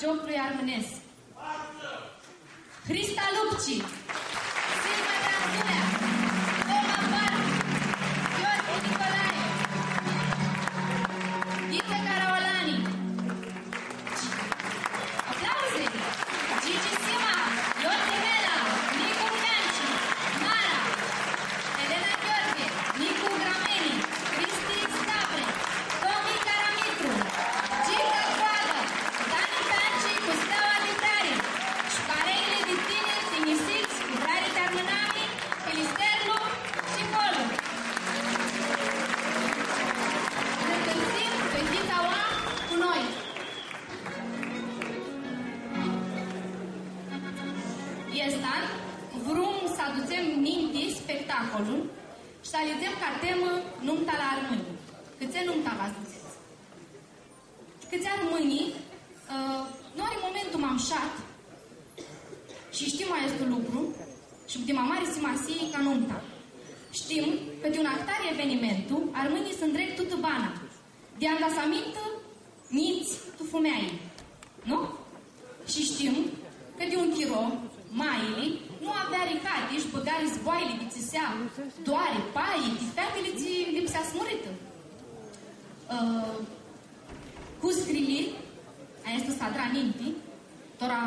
și a jocului spectacolul și să alegem ca temă nunta la armânii. Câți nunta la aduceți? Câți armânii, uh, noi în momentul m-am șat și știm mai este lucru și de mare simasiei ca nunta. Știm că de un actar evenimentul, armânii sunt drept tută bana. De andasamintă, niți tu fumeai. Nu? Și știm că de un chiro, maili, nu avea ricate și băgare zboaile de țisea, doare, paie, de fetele de lipsea smurită. Uh, cu scrili, a este sadra ninti, tora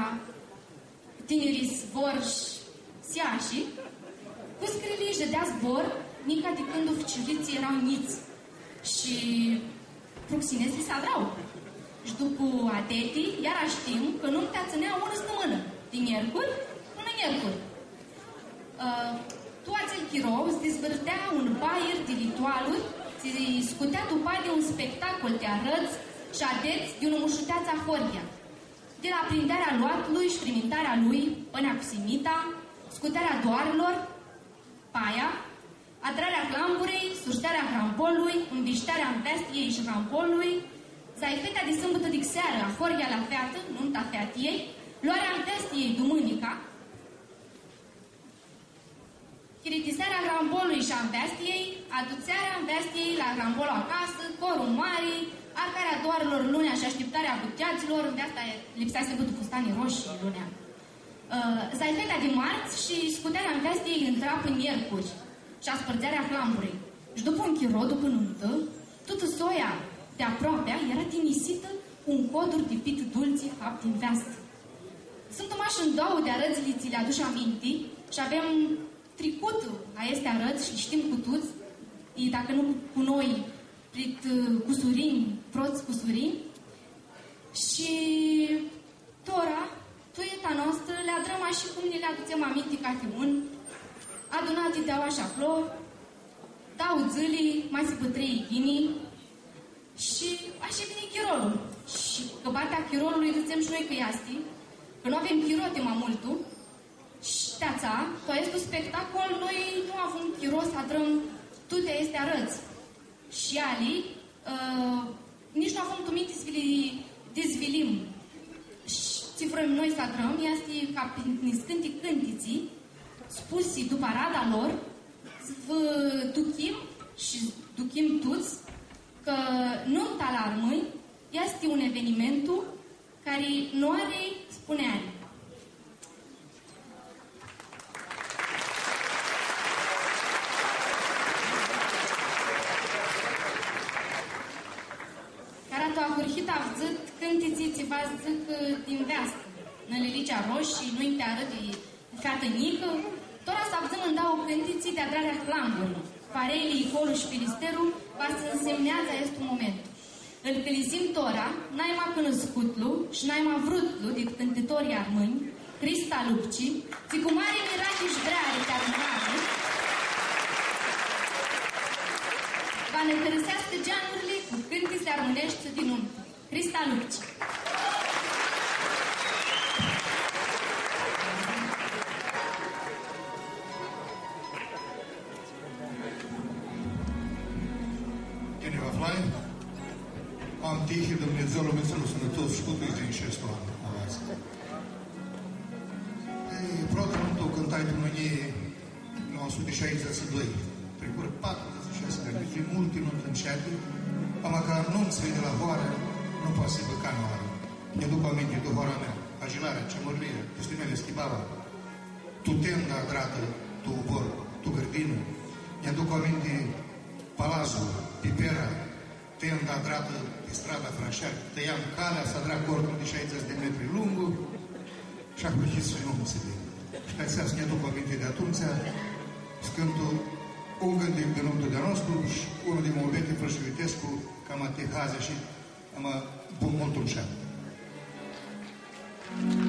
tinerii zbor și siași, cu scrili și dea zbor, nica de când oficialiții erau niți și proxinezi li sadrau. Și după ateti, iar știm că nu te ținea ună stămână, din miercuri până miercuri. Uh, tu acel chirou îți dezvârtea un baier de ritualuri, ți scutea după de un spectacol de arăți și adeți de un mușuteața Hordia. De la prinderea luatului și primintarea lui până cu simita, scuterea doarelor, paia, atrarea clamburei, surșterea crampolului, învișterea în vestiei și crampolului, zaifetea de sâmbătă de seară a Hordia la feată, nunta featiei, luarea în vestiei dumânica, chiritisarea grambolului și a vestiei, aduțerea vestiei la grambolul acasă, corul mare, arcarea doarelor lunea și așteptarea buteaților, de asta lipsea sâmbătă fustanii roșii lunea. Uh, zaifetea de marți și scuterea în vestiei intra până miercuri și a spărgerea flamburii. Și după un chiro, după nuntă, toată soia de aproape era tinisită cu un coduri de pit dulții fapt din vest. Sunt umași în două de arățile ți le aduși aminte și avem tricutul a este arăți și știm cu toți, e, dacă nu cu noi, prit uh, cu surini, proți cu surini. Și Tora, tuieta noastră, le adrăma și cum ne le aducem aminte ca un adunate de așa flori, dau zâlii, mai se pătrei ghinii și așa vine chirolul. Și că partea chirolului zicem și noi că iasti, că nu avem chirote mai multul, și teața, că este un spectacol, noi nu avem chiros să adrăm toate este arăți. Și ali, uh, nici nu avem tumite să vi dezvilim. Și ce vrem noi să adrăm este ca prin scânti cântiții, spusi după rada lor, să vă duchim și duchim toți că nunta la armâni este un evenimentul care nu are spuneare. Care tu a hurhit a vzit cântiții ți va zic din vească. Nălilicea roșii, nu-i te arăt de fată nică, Tora să avem în dau cântiții de adrarea flambului. Parelii, Icolu și Filisterul, va să însemnează este un moment. îl călizim tora, n-ai mai cunoscut-lu și n-ai mai vrut-lu decât întitorii armâni, Crista Lupci, ți cu mare mirare și dreare te admirare, va ne tărăsească geanurile cu cântise armânești din nuntă. Crista Lupci. Tu tenda drată, tu ubor, tu gârdină. Ne-aduc aminte palazul, pipera, tenda drată pe strada Franșar, tăiam calea, să drag cortul de 60 de metri lungul și acum și să nu se vede. Și ca să ne aduc aminte de atunci, scântul un gândic de nuntul de nostru și unul din Molbete, Frășuitescu, cam atehaze și am bun mult un șap. Care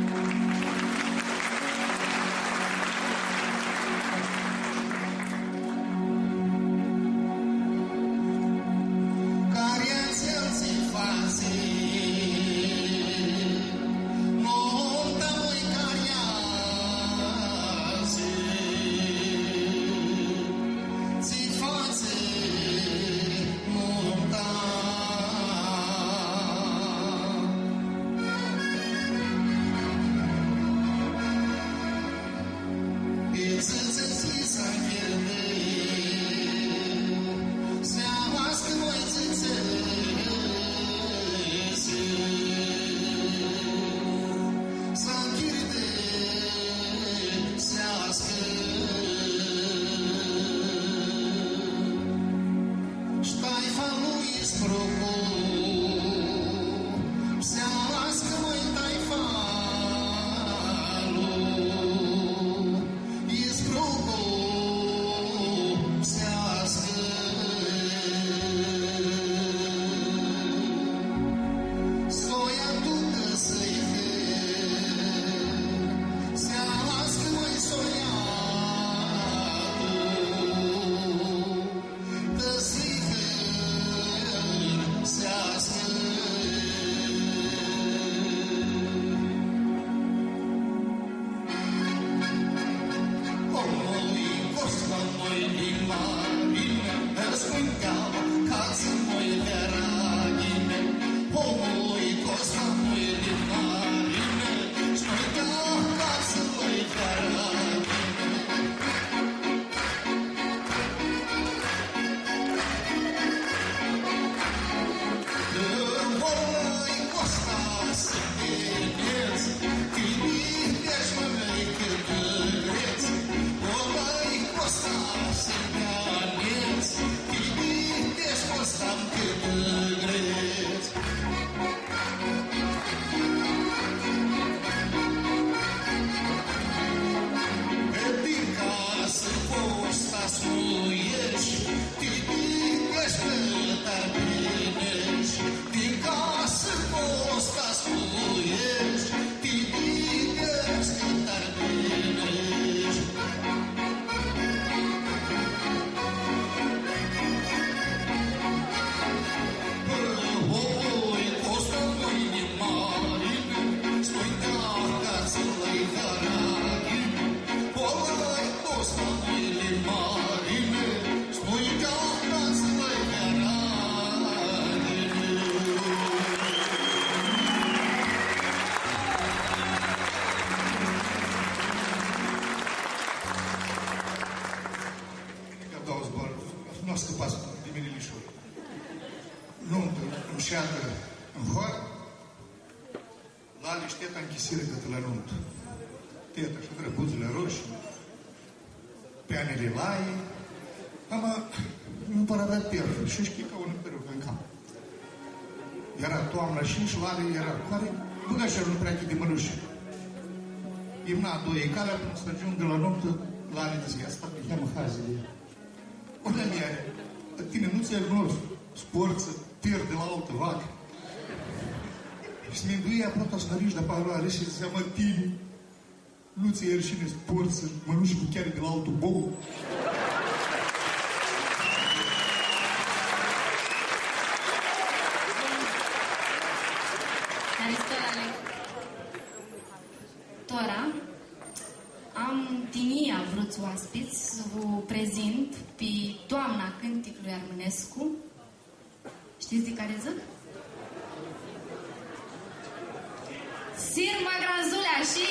Teta și drăguțele roșii, peanele lai, ama nu pare avea perf și știi că un perucă în cap. Era toamna și și lale era care băga și nu prea de mănuși. Imna doi calea până să ajungă la noptă, lale de zi, asta pe cheamă hazile. Una mea, tine nu ți-ai cunosc, sporță, pierd de la altă vacă. Și mi duia prota snăriși de paroare și zicea, mă, tine, nu ți e rușine sport să mănânci cu chiar de la altul bou? Aristotele. Tora, am tinia vrut oaspeți să vă prezint pe doamna cânticului Armânescu. Știți de care zic? Sirma Granzulea și